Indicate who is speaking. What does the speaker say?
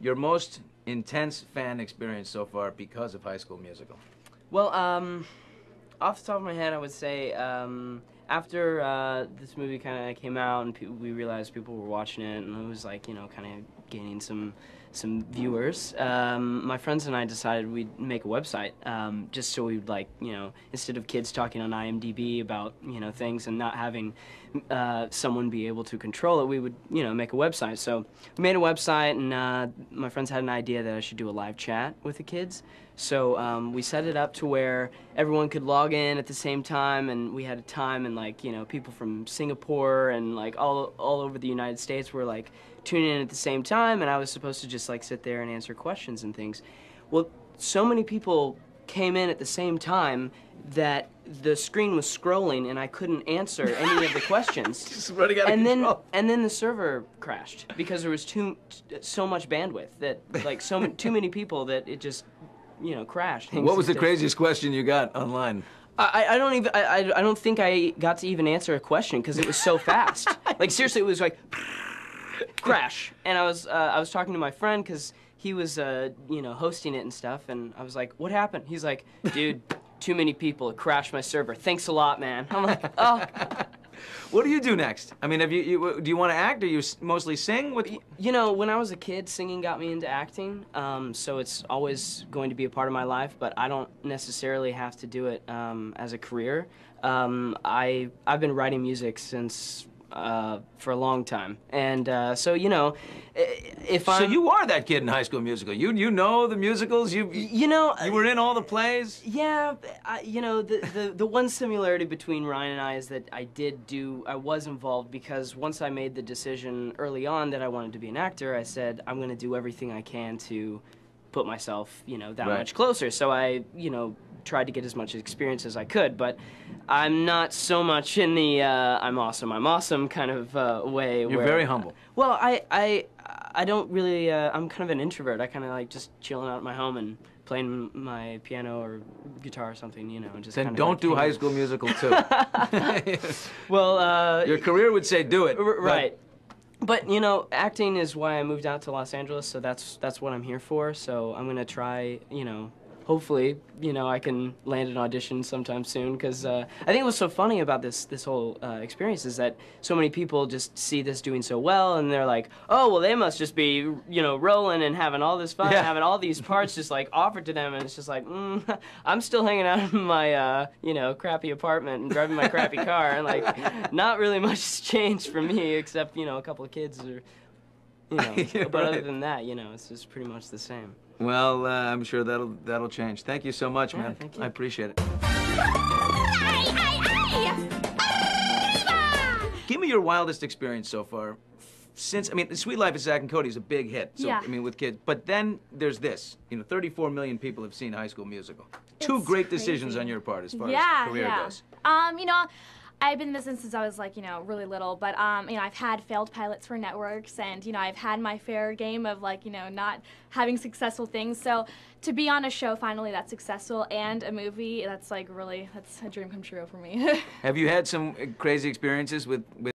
Speaker 1: your most intense fan experience so far because of High School Musical?
Speaker 2: Well, um, off the top of my head, I would say um, after uh, this movie kind of came out and we realized people were watching it and it was like you know kind of gaining some some viewers. Um, my friends and I decided we'd make a website um, just so we'd like you know instead of kids talking on IMDb about you know things and not having uh, someone be able to control it, we would you know make a website. So we made a website and uh, my friends had an idea that I should do a live chat with the kids. So um, we set it up to where everyone could log in at the same time, and we had a time, and like you know, people from Singapore and like all all over the United States were like tuning in at the same time, and I was supposed to just like sit there and answer questions and things. Well, so many people came in at the same time that the screen was scrolling and I couldn't answer any of the questions.
Speaker 1: Just running out of
Speaker 2: and then
Speaker 1: control.
Speaker 2: and then the server crashed because there was too so much bandwidth that like so m- too many people that it just you know crashed.
Speaker 1: What was the craziest question you got online?
Speaker 2: I, I don't even I, I I don't think I got to even answer a question because it was so fast. like seriously, it was like crash, and I was uh, I was talking to my friend because he was uh, you know hosting it and stuff, and I was like, "What happened?" He's like, "Dude, too many people. It crashed my server. Thanks a lot, man." I'm like, "Oh."
Speaker 1: What do you do next? I mean, have you, you do you want to act or you mostly sing?
Speaker 2: You know, when I was a kid, singing got me into acting, um, so it's always going to be a part of my life. But I don't necessarily have to do it um, as a career. Um, I I've been writing music since uh, for a long time, and uh, so you know, if I'm
Speaker 1: you are that kid in High School Musical. You you know the musicals. You you,
Speaker 2: you know
Speaker 1: you were in all the plays.
Speaker 2: Yeah, I, you know the, the the one similarity between Ryan and I is that I did do I was involved because once I made the decision early on that I wanted to be an actor, I said I'm going to do everything I can to put myself you know that
Speaker 1: Right.
Speaker 2: much closer. So I you know tried to get as much experience as I could, but I'm not so much in the uh, I'm awesome, I'm awesome kind of uh, way.
Speaker 1: You're
Speaker 2: where-
Speaker 1: very humble.
Speaker 2: Well, I I I don't really. Uh, I'm kind of an introvert. I kind of like just chilling out at my home and playing my piano or guitar or something, you know, and just.
Speaker 1: Then don't
Speaker 2: like,
Speaker 1: do High. School Musical too.
Speaker 2: Well, uh,
Speaker 1: Your career would say do it.
Speaker 2: r-
Speaker 1: but-
Speaker 2: right. But you know, acting is why I moved out to Los Angeles, so that's that's what I'm here for. So I'm gonna try, you know, hopefully, you know, I can land an audition sometime soon. Because uh, I think what's so funny about this this whole uh, experience is that so many people just see this doing so well, and they're like, oh, well, they must just be, you know, rolling and having all this fun,
Speaker 1: Yeah.
Speaker 2: having all these parts just like offered to them, and it's just like, mm, I'm still hanging out in my, uh, you know, crappy apartment and driving my crappy car, and like, not really much has changed for me except, you know, a couple of kids or. You know, but other than that, you know, it's just pretty much the same.
Speaker 1: Well, uh, I'm sure that'll that'll change. Thank you so much,
Speaker 2: Yeah,
Speaker 1: man.
Speaker 2: thank you.
Speaker 1: I appreciate it. Give me your wildest experience so far. Since I mean, the Suite Life of Zack and Cody is a big hit. So
Speaker 3: Yeah.
Speaker 1: I mean, with kids. But then there's this. You know, 34 million people have seen High School Musical. Two
Speaker 3: It's
Speaker 1: great decisions on your part as far
Speaker 3: yeah,
Speaker 1: as career
Speaker 3: yeah.
Speaker 1: goes.
Speaker 3: Um, you know, I've been in this since I was like, you know, really little, but um, you know, I've had failed pilots for networks and, you know, I've had my fair game of like, you know, not having successful things. So to be on a show finally that's successful and a movie, that's like really that's a dream come true for me.
Speaker 1: Have you had some crazy experiences with with